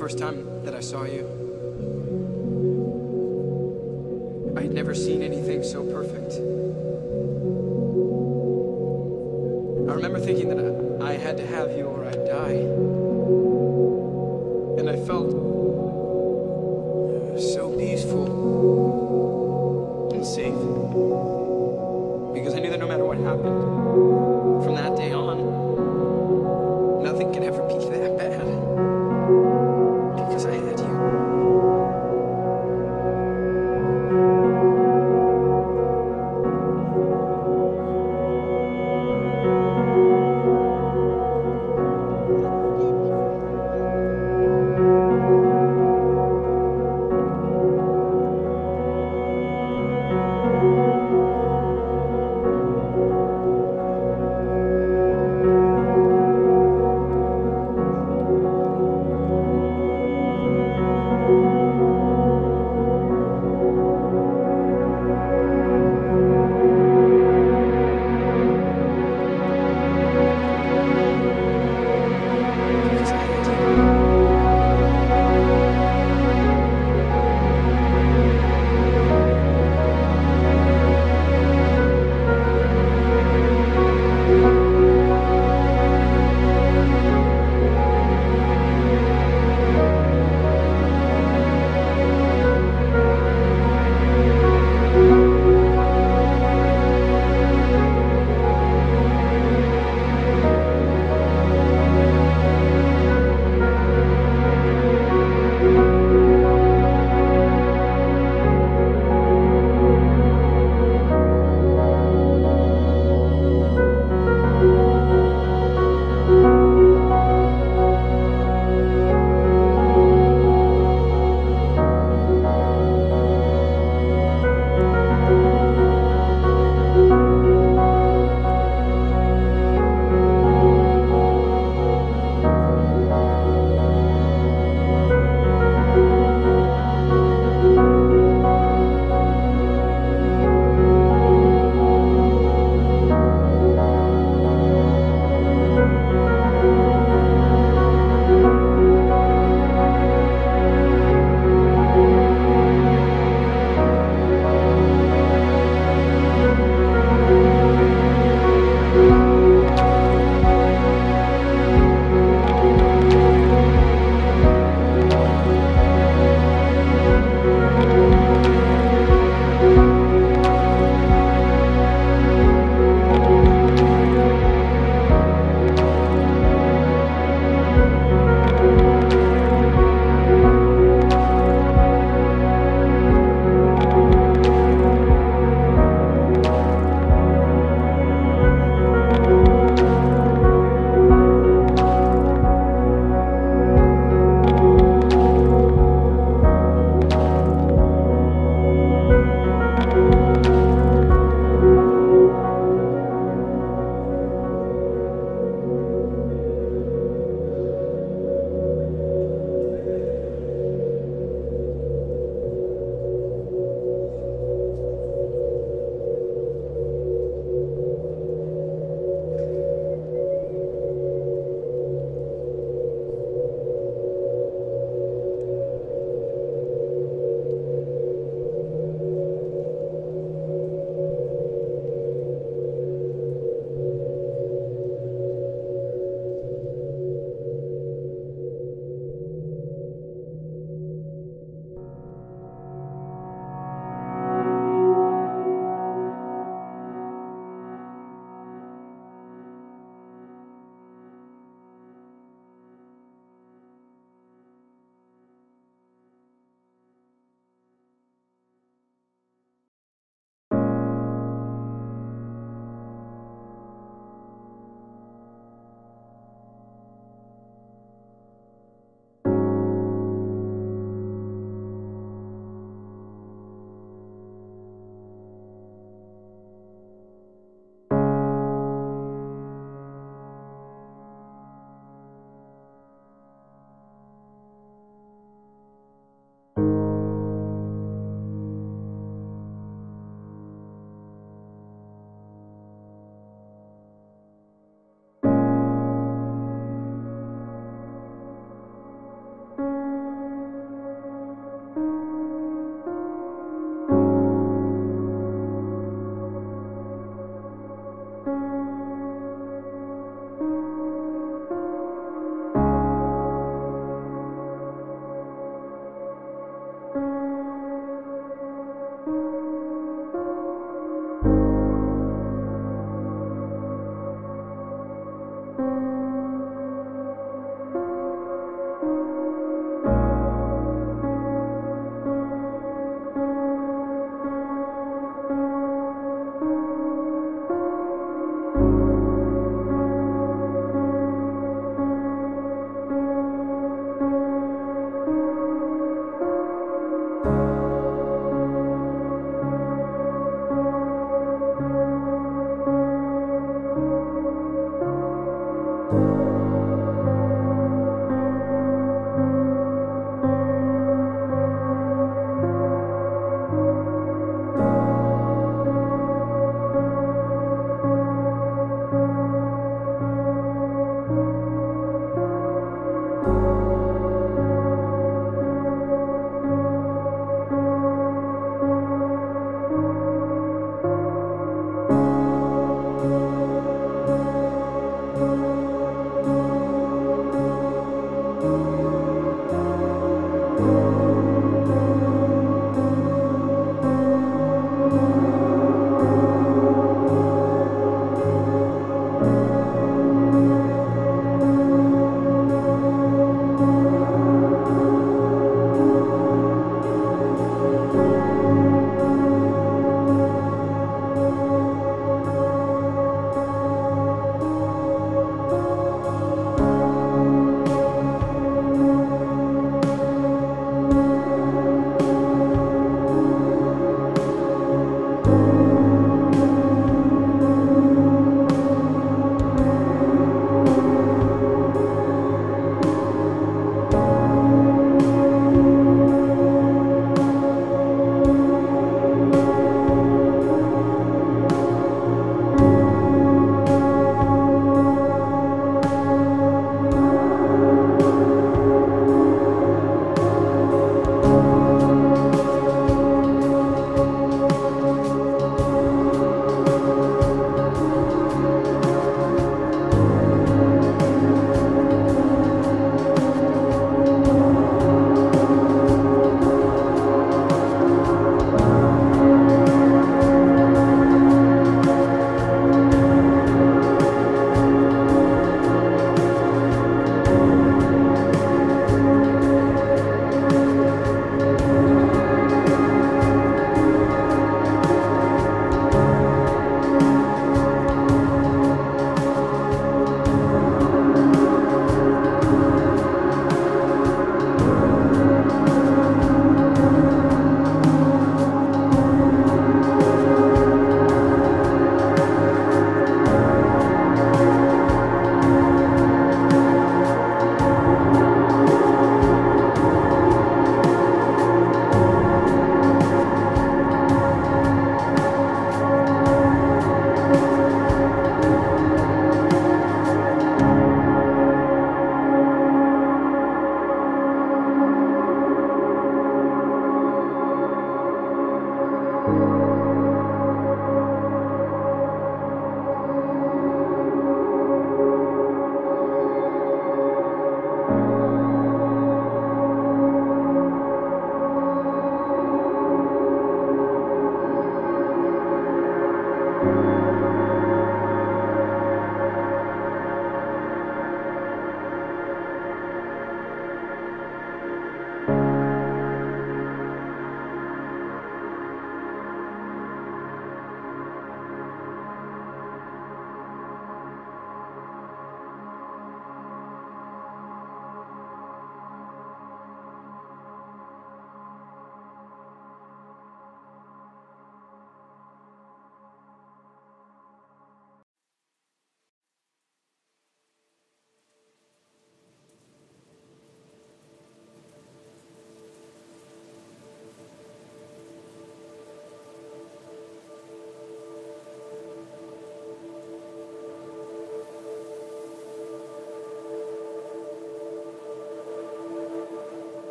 First time that I saw you,